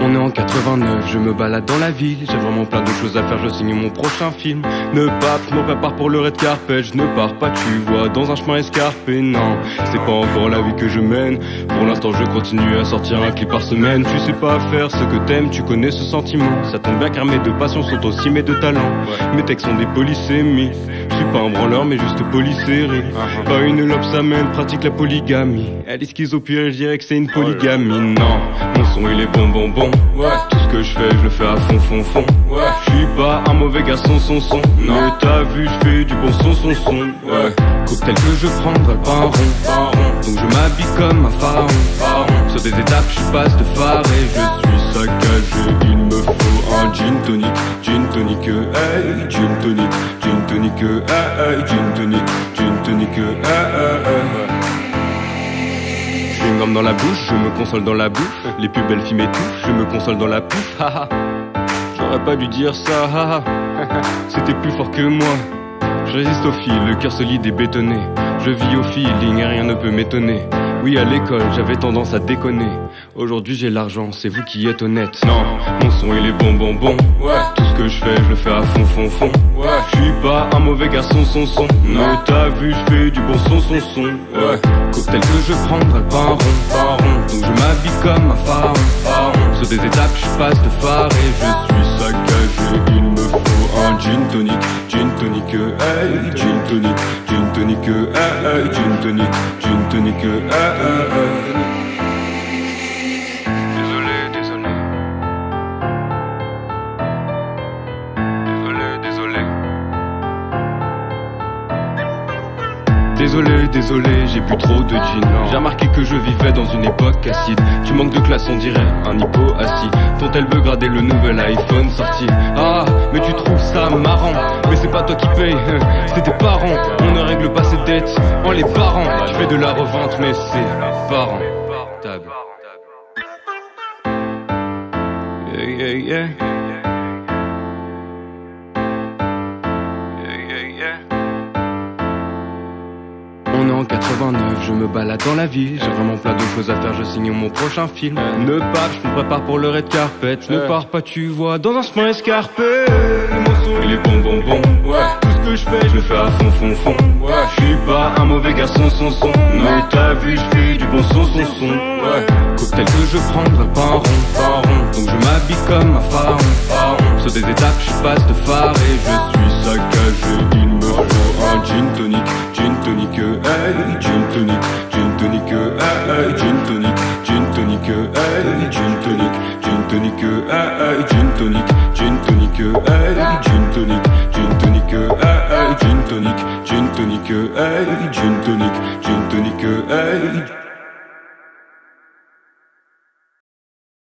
On est en 89, je me balade dans la ville, j'ai vraiment plein de choses à faire, je signe mon prochain film. Ne pas, je me prépare pour le red carpet, je ne pars pas, tu vois, dans un chemin escarpé, non, c'est pas encore la vie que je mène. Pour l'instant je continue à sortir un clip par semaine, tu sais pas faire ce que t'aimes, tu connais ce sentiment. Ça tombe bien car mes deux passions sont aussi mes deux talents. Mes textes sont des polysémies je suis pas un branleur mais juste polysérie. Pas une lobe, ça mène, pratique la polygamie. Elle est schizo, puis je dirais que c'est une polygamie, non. Mon son il est bon, bon, bon. Ouais. Tout ce que je fais, je le fais à fond, fond, fond. Ouais. Je suis pas un mauvais garçon, son son. Non, t'as vu, je fais du bon son, son, son. Ouais. Cocktail que je prendrai pas un rond. Donc je m'habille comme un pharaon. Sur des étapes, je passe de phare et je suis saccagé. Il me faut un gin tonic, gin tonic, hey, gin tonic, tonic, hey, hey, hey. Chewing dans la bouche, je me console dans la bouffe. Les plus belles filles m'étouffent, je me console dans la pouffe. J'aurais pas dû dire ça. C'était plus fort que moi. Je résiste au fil, le cœur solide et bétonné. Je vis au feeling et rien ne peut m'étonner. Oui, à l'école, j'avais tendance à déconner. Aujourd'hui, j'ai l'argent, c'est vous qui êtes honnête. Non, mon son il est bon, bon, bon. Ouais. Tout ce que je fais, je le fais à fond, fond, fond. Ouais. Je suis pas un mauvais garçon, son son. Non, t'as vu, je fais du bon son, son, son. Ouais. Cocktail que je prendrai pas un rond, pas un rond. Donc je m'habille comme un pharaon, pharaon. Sur des étapes, je passe de phare et je suis saccagé. Il me faut un gin tonic, gin tonic, hey, gin tonic, tonic, hey, gin tonic, gin tonic, hey, hey. Désolé, désolé. Désolé, désolé. Désolé, désolé, j'ai bu trop de gin. J'ai remarqué que je vivais dans une époque acide. Tu manques de classe, on dirait un hippo assis. Faut-elle veut grader le nouvel iPhone sorti Ah, mais tu trouves ça marrant. Mais c'est pas toi qui paye, c'est tes parents. On ne règle pas ses dettes en les parents. Tu fais de la revente, mais c'est yeah. Yeah, On est en 89, je me balade dans la ville, j'ai vraiment plein de choses à faire, je signe mon prochain film. Ne pas, je me prépare pour le red carpet, je ne pars pas, tu vois, dans un chemin escarpé. Mon son il est bon, bon, bon, ouais. Tout ce que je fais, je le fais à fond, fond, fond. Ouais. Je suis pas un mauvais garçon, son son. Non, t'as vu, je fais du bon son, son, son. Ouais. Cocktail que je prendrai pas un rond, pas un rond. Donc je m'habille comme un pharaon, pharaon. Sur des étapes, je passe de phare et je suis hey, gin tonic, gin tonic, hey, gin tonic, gin tonic, hey, gin tonic, gin tonic, hey, gin tonic, gin tonic, hey, gin tonic, gin tonic, hey, gin tonic, gin tonic, hey, gin tonic, gin tonic, hey.